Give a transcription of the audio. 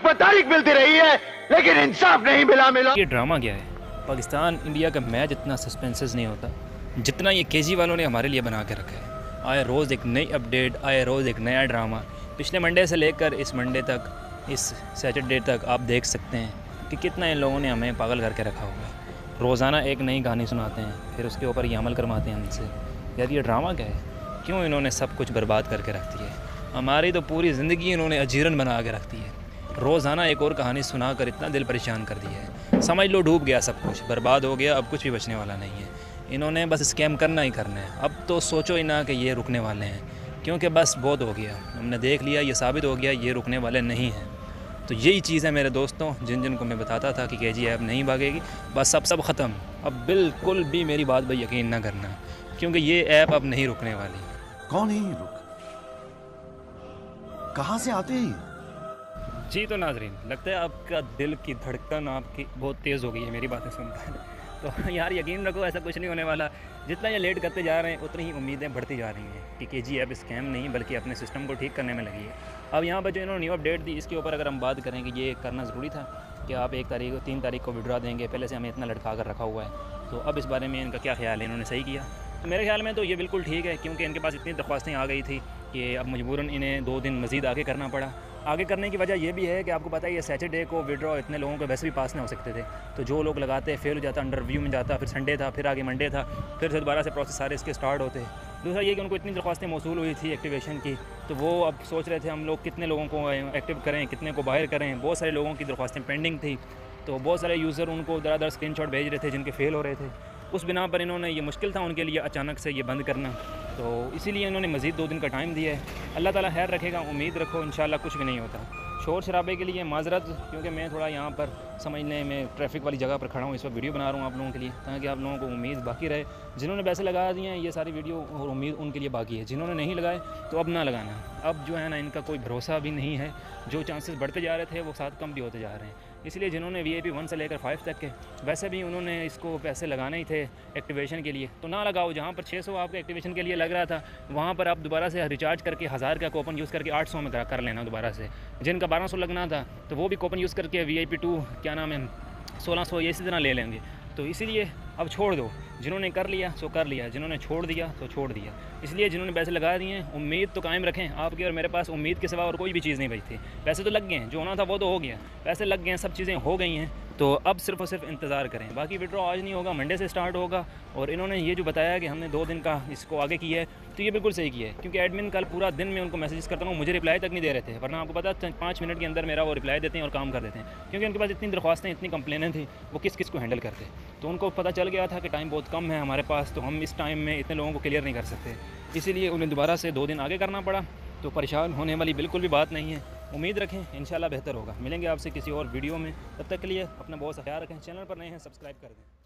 तारीख पर तारीख मिलती रही है, लेकिन इंसाफ नहीं मिला मिला। ये ड्रामा क्या है? पाकिस्तान इंडिया का मैच इतना सस्पेंसेस नहीं होता, जितना ये के वालों ने हमारे लिए बना के रखा है। आए रोज़ एक नई अपडेट आए रोज़ एक नया ड्रामा पिछले मंडे से लेकर इस मंडे तक, इस सैटरडे तक आप देख सकते हैं कि कितना इन लोगों ने हमें पागल करके रखा हुआ है। रोज़ाना एक नई कहानी सुनाते हैं, फिर उसके ऊपर ये अमल करवाते हैं हमसे। यार ये ड्रामा क्या है? क्यों इन्होंने सब कुछ बर्बाद करके रख दिया है? हमारी तो पूरी ज़िंदगी इन्होंने अजीरन बना के रख दी है। रोज़ाना एक और कहानी सुना कर इतना दिल परेशान कर दिया है। समझ लो डूब गया सब कुछ, बर्बाद हो गया, अब कुछ भी बचने वाला नहीं है। इन्होंने बस स्कैम करना ही करना है। अब तो सोचो ही ना कि ये रुकने वाले हैं, क्योंकि बस बहुत हो गया। हमने देख लिया, ये साबित हो गया, ये रुकने वाले नहीं हैं। तो यही चीज़ है मेरे दोस्तों जिन जिन को मैं बताता था कि के जी ऐप नहीं भागेगी, बस अब सब ख़त्म। अब बिल्कुल भी मेरी बात पर यकीन ना करना, क्योंकि ये ऐप अब नहीं रुकने वाली। कौन है ये कहाँ से आते हैं? जी तो नाजरीन, लगता है आपका दिल की धड़कन आपकी बहुत तेज़ हो गई है, मेरी बातें सुनकर तो यार यकीन रखो, ऐसा कुछ नहीं होने वाला। जितना ये लेट करते जा रहे हैं, उतनी ही उम्मीदें बढ़ती जा रही हैं कि के जी अब स्कैम नहीं, बल्कि अपने सिस्टम को ठीक करने में लगी है। अब यहाँ पर जो इन्होंने न्यू अपडेट दी, इसके ऊपर अगर हम बात करें कि ये करना ज़रूरी था कि आप एक तारीख, तीन तारीख को विड्रा देंगे, पहले से हमें इतना लटका कर रखा हुआ है। तो अब इस बारे में इनका क्या ख्याल है, इन्होंने सही किया? तो मेरे ख्याल में तो ये बिल्कुल ठीक है, क्योंकि इनके पास इतनी दरख्वास्तें आ गई थी कि अब मजबूरन इन्हें दो दिन मज़ीद आगे करना पड़ा। आगे करने की वजह यह भी है कि आपको पता है ये सैटरडे को विड्रॉ इतने लोगों को वैसे भी पास नहीं हो सकते थे। तो जो लोग लगाते फेल हो जाता अंडर व्यू में जाता, फिर संडे था, फिर आगे मंडे था, फिर से दोबारा से प्रोसेस सारे इसके स्टार्ट होते। दूसरा ये कि उनको इतनी दरख्वास्तें मौसू हुई थी एक्टिवेशन की तो वो अब सोच रहे थे हम लोग कितने लोगों को एक्टिव करें, कितने को बाहर करें। बहुत सारे लोगों की दरख्वास्तें पेंडिंग थी। तो बहुत सारे यूज़र उनको दरा दर स्क्रीन भेज रहे थे जिनके फेल हो रहे थे। उस बिना पर इन्होंने ये मुश्किल था उनके लिए अचानक से ये बंद करना। तो इसीलिए इन्होंने मज़ीद दो दिन का टाइम दिया है। अल्लाह ताला खैर रखेगा, उम्मीद रखो इन कुछ भी नहीं होता। शोर शराबे के लिए माजरत, क्योंकि मैं थोड़ा यहाँ पर समझने में ट्रैफ़िक वाली जगह पर खड़ा हूँ, इस पर वीडियो बना रहा हूँ आप लोगों के लिए, ताकि आप लोगों को उम्मीद बाकी रहे। जिन्होंने पैसे लगा दिए हैं, ये सारी वीडियो और उम्मीद उनके लिए बाकी है। जिन्होंने नहीं लगाए तो अब ना लगाना। अब जो है ना, इनका कोई भरोसा भी नहीं है। जो चांसेस बढ़ते जा रहे थे, वो साथ कम भी होते जा रहे हैं। इसलिए जिन्होंने वी आई वन से लेकर फाइव तक के, वैसे भी उन्होंने इसको पैसे लगाने ही थे एक्टिवेशन के लिए। तो ना लगाओ, जहाँ पर 600 आपके एक्टिवेशन के लिए लग रहा था, वहाँ पर आप दोबारा से रिचार्ज करके हज़ार का कोपन यूज़ करके 800 में कर लेना दोबारा से। जिनका 1200 लगना था तो वो भी कोपन यूज़ करके वी आई क्या नाम है, सोलह सौ इसी तरह ले लेंगे। तो इसीलिए अब छोड़ दो। जिन्होंने कर लिया, सो कर लिया। जिन्होंने छोड़ दिया तो छोड़ दिया। इसलिए जिन्होंने पैसे लगा दिए हैं उम्मीद तो कायम रखें आपके और मेरे पास। उम्मीद के सिवा और कोई भी चीज़ नहीं बची थी। पैसे तो लग गए हैं, जो होना था वो तो हो गया। पैसे लग गए हैं, सब चीज़ें हो गई हैं। तो अब सिर्फ़ और सिर्फ़ इंतज़ार करें। बाकी विड्रॉ आज नहीं होगा मंडे से स्टार्ट होगा। और इन्होंने ये जो बताया कि हमने दो दिन का इसको आगे किया है तो ये बिल्कुल सही किया है। क्योंकि एडमिन कल पूरा दिन में उनको मैसेज करता हूँ, मुझे रिप्लाई तक नहीं दे रहे थे। वरना आपको पता पाँच मिनट के अंदर मेरा वो रिप्लाई देते हैं और काम कर देते हैं। क्योंकि उनके पास इतनी दरख्वास्तें, इतनी कंप्लेनें थी, वो किस किस को हैंडल करते तो उनको पता चल गया था कि टाइम बहुत कम है हमारे पास तो हम इस टाइम में इतने लोगों को क्लियर नहीं कर सकते। इसीलिए उन्हें दोबारा से दो दिन आगे करना पड़ा। तो परेशान होने वाली बिल्कुल भी बात नहीं है। उम्मीद रखें इन बेहतर होगा। मिलेंगे आपसे किसी और वीडियो में। तब तक के लिए अपना बहुत ख्याल रखें, चैनल पर नए हैं, सब्सक्राइब कर दें।